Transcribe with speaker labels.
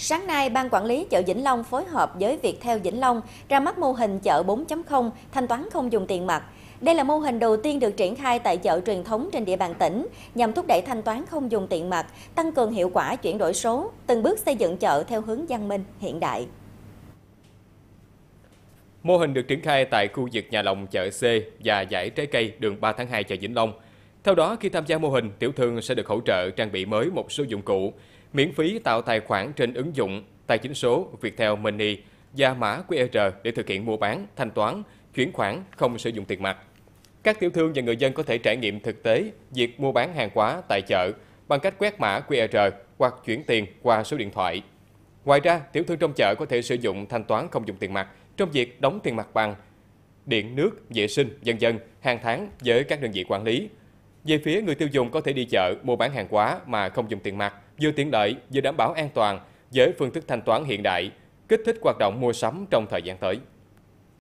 Speaker 1: Sáng nay, Ban Quản lý chợ Vĩnh Long phối hợp với Viettel Vĩnh Long ra mắt mô hình chợ 4.0 thanh toán không dùng tiền mặt. Đây là mô hình đầu tiên được triển khai tại chợ truyền thống trên địa bàn tỉnh nhằm thúc đẩy thanh toán không dùng tiền mặt, tăng cường hiệu quả chuyển đổi số, từng bước xây dựng chợ theo hướng văn minh, hiện đại.
Speaker 2: Mô hình được triển khai tại khu vực nhà lòng chợ C và giải trái cây đường 3 tháng 2 chợ Vĩnh Long. Theo đó, khi tham gia mô hình, tiểu thương sẽ được hỗ trợ trang bị mới một số dụng cụ, miễn phí tạo tài khoản trên ứng dụng tài chính số Viettel Money và mã QR để thực hiện mua bán, thanh toán, chuyển khoản không sử dụng tiền mặt. Các tiểu thương và người dân có thể trải nghiệm thực tế việc mua bán hàng hóa tại chợ bằng cách quét mã QR hoặc chuyển tiền qua số điện thoại. Ngoài ra, tiểu thương trong chợ có thể sử dụng thanh toán không dùng tiền mặt trong việc đóng tiền mặt bằng điện, nước, vệ sinh, dân dân hàng tháng với các đơn vị quản lý. Về phía người tiêu dùng có thể đi chợ mua bán hàng hóa mà không dùng tiền mặt, vừa tiện lợi vừa đảm bảo an toàn với phương thức thanh toán hiện đại, kích thích hoạt động mua sắm trong thời gian tới.